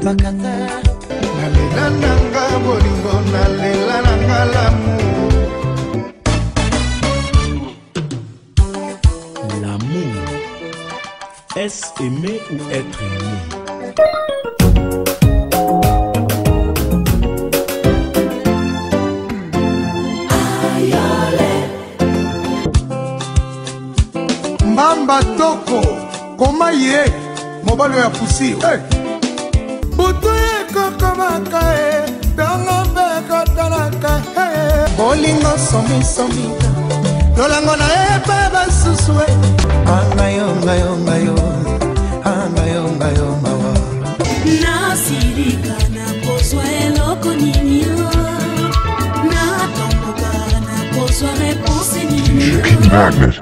bayebaka te nalela nanga bolingo nalela nanga lamu l'amour est-ce aimer ou être aimé mbamba toko koma ye mobali oyo ya pusi hey. toyekokobaka e ntango mpe kotalaka e bolingo somisomika lolango na epa basusu e angayongayo ah, angayo ah, mawa nasilika na kozwa eloko nini natomboka na kozwa reponse nini